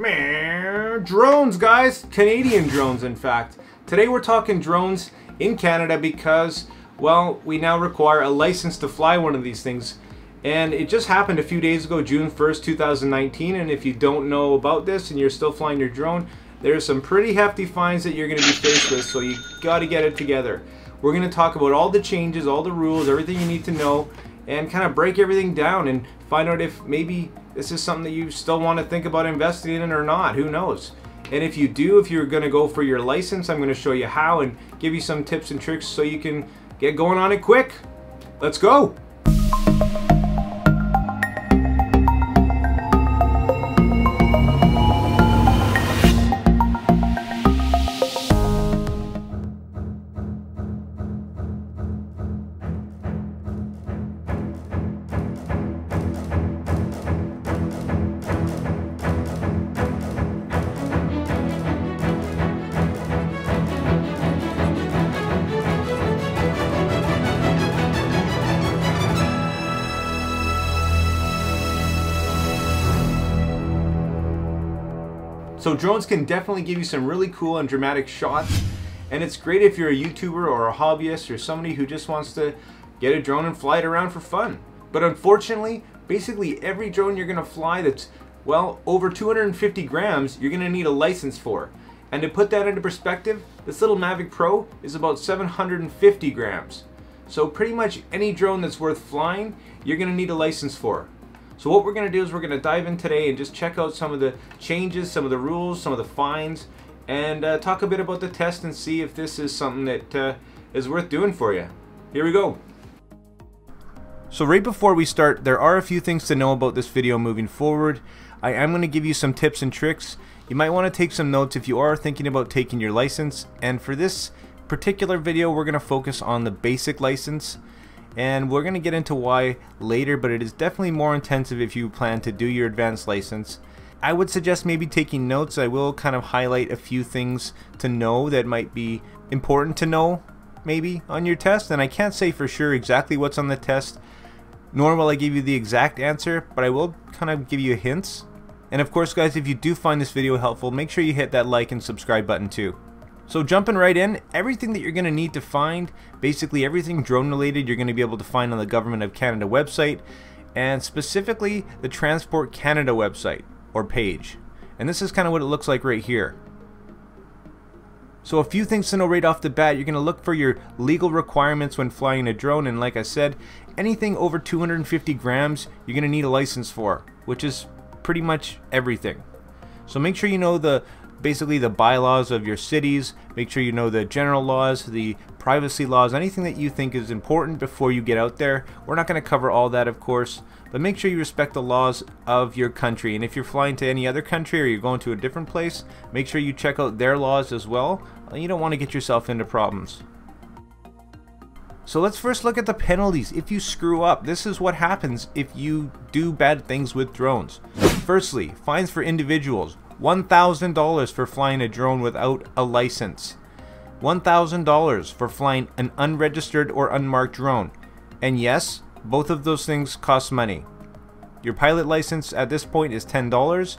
Drones, guys. Canadian drones, in fact. Today we're talking drones in Canada because, well, we now require a license to fly one of these things. And it just happened a few days ago, June 1st, 2019. And if you don't know about this and you're still flying your drone, there's some pretty hefty fines that you're going to be faced with, so you got to get it together. We're going to talk about all the changes, all the rules, everything you need to know, and kind of break everything down and find out if maybe this is something that you still want to think about investing in or not. Who knows? And if you do, if you're going to go for your license, I'm going to show you how and give you some tips and tricks so you can get going on it quick. Let's go. So drones can definitely give you some really cool and dramatic shots. And it's great if you're a YouTuber or a hobbyist or somebody who just wants to get a drone and fly it around for fun. But unfortunately, basically every drone you're gonna fly that's, well, over 250 grams, you're gonna need a license for. And to put that into perspective, this little Mavic Pro is about 750 grams. So pretty much any drone that's worth flying, you're gonna need a license for. So what we're going to do is we're going to dive in today and just check out some of the changes, some of the rules, some of the fines, and uh, talk a bit about the test and see if this is something that uh, is worth doing for you. Here we go. So right before we start, there are a few things to know about this video moving forward. I am going to give you some tips and tricks. You might want to take some notes if you are thinking about taking your license. And for this particular video, we're going to focus on the basic license and we're going to get into why later but it is definitely more intensive if you plan to do your advanced license. I would suggest maybe taking notes. I will kind of highlight a few things to know that might be important to know maybe on your test and I can't say for sure exactly what's on the test nor will I give you the exact answer but I will kind of give you hints and of course guys if you do find this video helpful make sure you hit that like and subscribe button too. So jumping right in, everything that you're going to need to find, basically everything drone related you're going to be able to find on the Government of Canada website, and specifically the Transport Canada website, or page. And this is kind of what it looks like right here. So a few things to know right off the bat, you're going to look for your legal requirements when flying a drone, and like I said, anything over 250 grams, you're going to need a license for, which is pretty much everything. So make sure you know the basically the bylaws of your cities. Make sure you know the general laws, the privacy laws, anything that you think is important before you get out there. We're not going to cover all that, of course, but make sure you respect the laws of your country. And if you're flying to any other country or you're going to a different place, make sure you check out their laws as well. You don't want to get yourself into problems. So let's first look at the penalties. If you screw up, this is what happens if you do bad things with drones. Firstly, fines for individuals. $1,000 for flying a drone without a license. $1,000 for flying an unregistered or unmarked drone. And yes, both of those things cost money. Your pilot license at this point is $10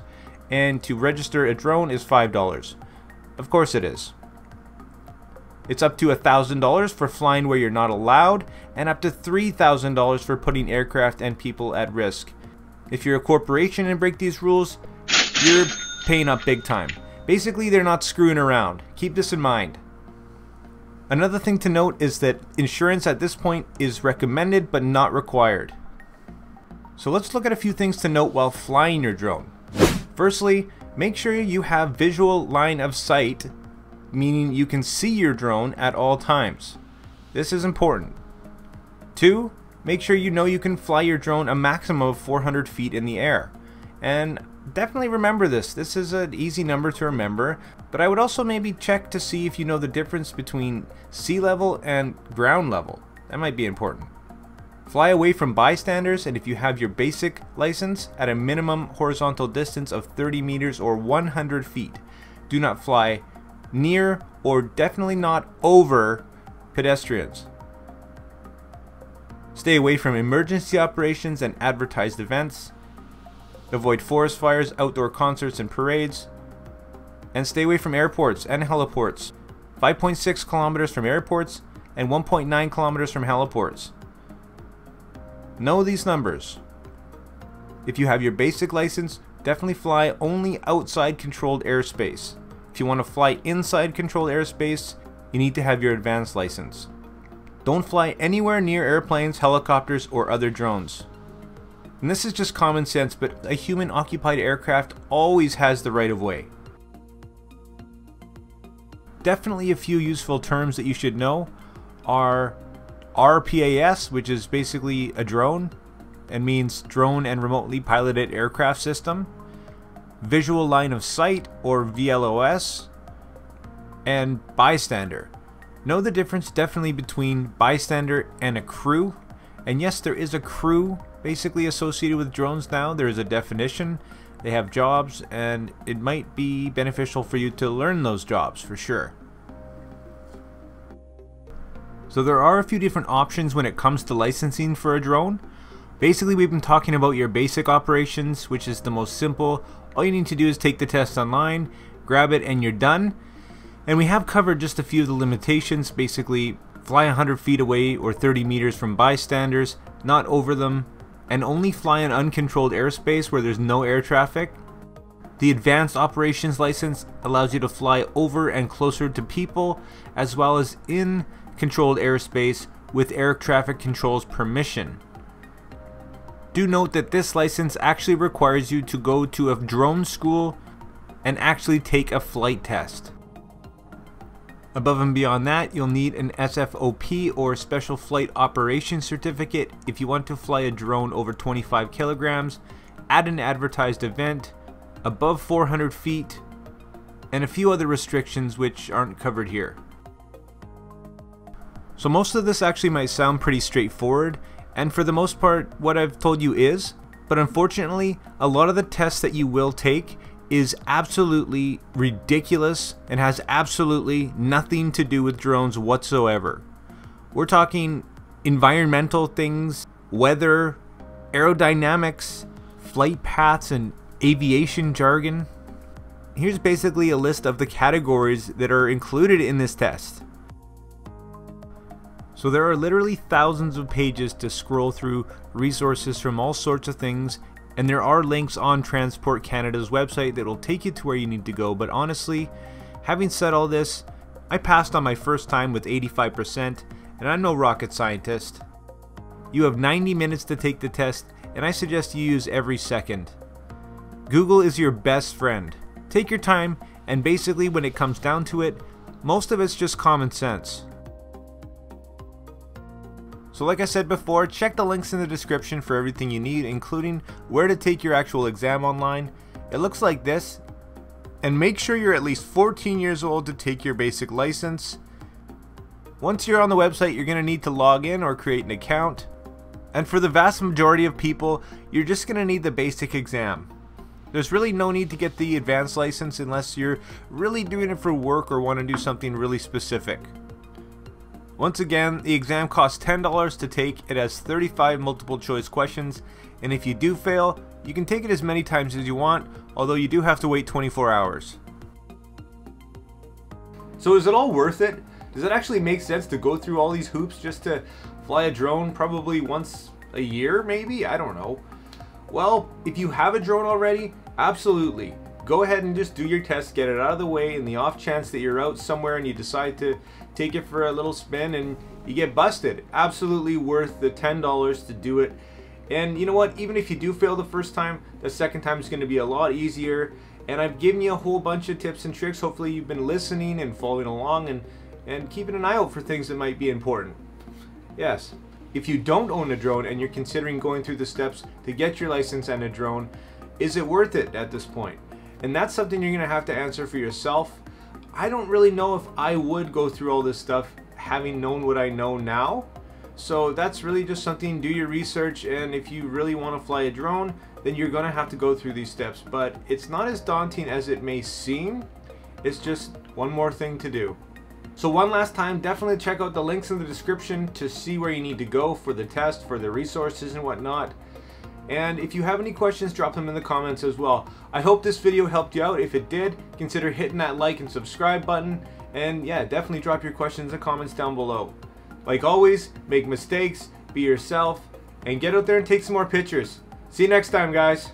and to register a drone is $5. Of course it is. It's up to $1,000 for flying where you're not allowed and up to $3,000 for putting aircraft and people at risk. If you're a corporation and break these rules, you're paying up big time. Basically, they're not screwing around. Keep this in mind. Another thing to note is that insurance at this point is recommended but not required. So let's look at a few things to note while flying your drone. Firstly, make sure you have visual line of sight, meaning you can see your drone at all times. This is important. Two, make sure you know you can fly your drone a maximum of 400 feet in the air. And definitely remember this. This is an easy number to remember, but I would also maybe check to see if you know the difference between sea level and ground level. That might be important. Fly away from bystanders and if you have your basic license at a minimum horizontal distance of 30 meters or 100 feet. Do not fly near or definitely not over pedestrians. Stay away from emergency operations and advertised events. Avoid forest fires, outdoor concerts and parades, and stay away from airports and heliports. 5.6 kilometers from airports and 1.9 kilometers from heliports. Know these numbers. If you have your basic license, definitely fly only outside controlled airspace. If you want to fly inside controlled airspace, you need to have your advanced license. Don't fly anywhere near airplanes, helicopters, or other drones. And this is just common sense, but a human occupied aircraft always has the right of way. Definitely a few useful terms that you should know are RPAS, which is basically a drone and means drone and remotely piloted aircraft system, visual line of sight or VLOS, and bystander. Know the difference definitely between bystander and a crew. And yes, there is a crew basically associated with drones now. There is a definition. They have jobs, and it might be beneficial for you to learn those jobs for sure. So there are a few different options when it comes to licensing for a drone. Basically, we've been talking about your basic operations, which is the most simple. All you need to do is take the test online, grab it, and you're done. And we have covered just a few of the limitations, basically fly 100 feet away or 30 meters from bystanders, not over them, and only fly in uncontrolled airspace where there's no air traffic. The Advanced Operations License allows you to fly over and closer to people, as well as in controlled airspace with air traffic control's permission. Do note that this license actually requires you to go to a drone school and actually take a flight test. Above and beyond that, you'll need an SFOC or Special Flight Operations Certificate if you want to fly a drone over 25 kilograms at an advertised event, above 400 feet, and a few other restrictions which aren't covered here. So most of this actually might sound pretty straightforward, and for the most part, what I've told you is, but unfortunately, a lot of the tests that you will take is absolutely ridiculous and has absolutely nothing to do with drones whatsoever. We're talking environmental things, weather, aerodynamics, flight paths, and aviation jargon. Here's basically a list of the categories that are included in this test. So there are literally thousands of pages to scroll through resources from all sorts of things and there are links on Transport Canada's website that will take you to where you need to go, but honestly, having said all this, I passed on my first time with 85%, and I'm no rocket scientist. You have 90 minutes to take the test, and I suggest you use every second. Google is your best friend. Take your time, and basically, when it comes down to it, most of it's just common sense. So like I said before, check the links in the description for everything you need, including where to take your actual exam online. It looks like this. And make sure you're at least 14 years old to take your basic license. Once you're on the website, you're going to need to log in or create an account. And for the vast majority of people, you're just going to need the basic exam. There's really no need to get the advanced license unless you're really doing it for work or want to do something really specific. Once again, the exam costs $10 to take. It has 35 multiple choice questions, and if you do fail, you can take it as many times as you want, although you do have to wait 24 hours. So is it all worth it? Does it actually make sense to go through all these hoops just to fly a drone probably once a year maybe? I don't know. Well, if you have a drone already, absolutely. Go ahead and just do your test, get it out of the way in the off chance that you're out somewhere and you decide to take it for a little spin and you get busted. Absolutely worth the $10 to do it. And you know what? Even if you do fail the first time, the second time is going to be a lot easier. And I've given you a whole bunch of tips and tricks. Hopefully you've been listening and following along and, and keeping an eye out for things that might be important. Yes, if you don't own a drone and you're considering going through the steps to get your license and a drone, is it worth it at this point? And that's something you're to have to answer for yourself I don't really know if I would go through all this stuff having known what I know now. So that's really just something, do your research, and if you really want to fly a drone, then you're to have to go through these steps. But it's not as daunting as it may seem. It's just one more thing to do. So one last time, definitely check out the links in the description to see where you need to go for the test, for the resources and whatnot. And if you have any questions, drop them in the comments as well. I hope this video helped you out. If it did, consider hitting that like and subscribe button. And yeah, definitely drop your questions and comments down below. Like always, make mistakes, be yourself, and get out there and take some more pictures. See you next time, guys.